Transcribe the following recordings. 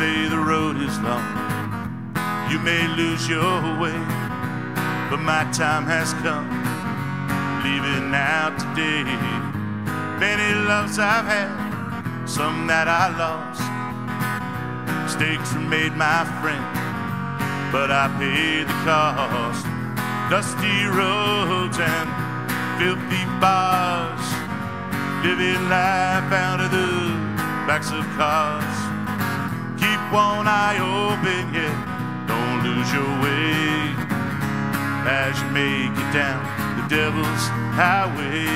say the road is long, you may lose your way, but my time has come, leaving out today. Many loves I've had, some that I lost. Mistakes were made, my friend, but I paid the cost. Dusty roads and filthy bars, living life out of the backs of cars. One eye open, yeah, don't lose your way. As you make it down the devil's highway.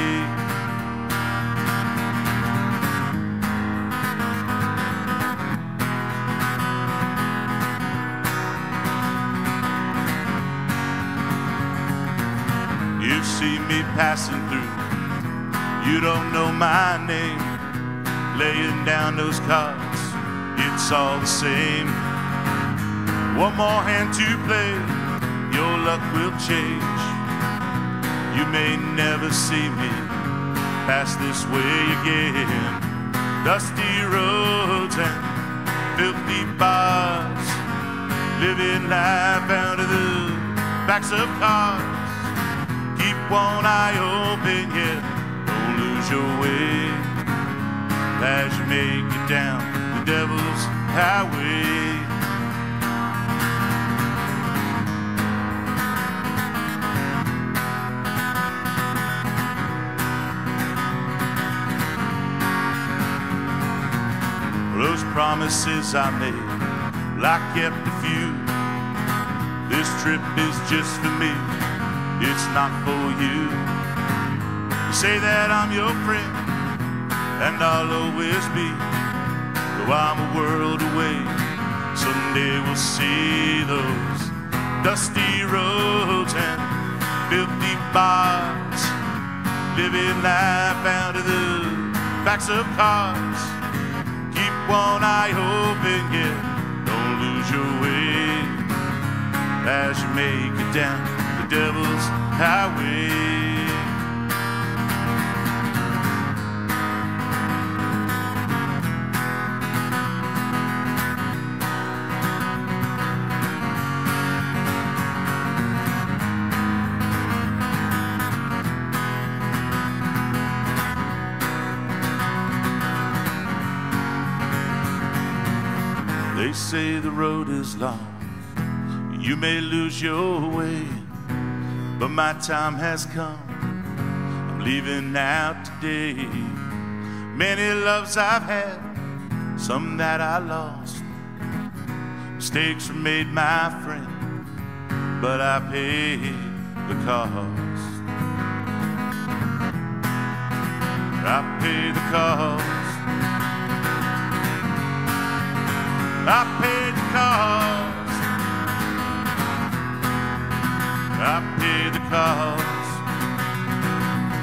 You see me passing through, you don't know my name, laying down those cards, it's all the same. One more hand to play, your luck will change. You may never see me pass this way again. Dusty roads and filthy bars, living life out of the backs of cars. Keep one eye open, yeah, don't lose your way as you make it down devil's highway. Those promises I made, I kept a few. This trip is just for me, it's not for you. You say that I'm your friend, and I'll always be. Though I'm a world away, someday we'll see those dusty roads and filthy bars, living life out of the backs of cars. Keep one eye open, yeah, don't lose your way as you make it down the devil's highway. They say the road is long, you may lose your way, but my time has come. I'm leaving out today. Many loves I've had, some that I lost. Mistakes were made, my friend, but I paid the cost. I paid the cost. I paid the cost. I paid the cost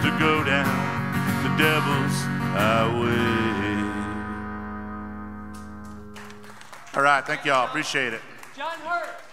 to go down the devil's highway. All right, thank y'all. Appreciate it. John Hirt.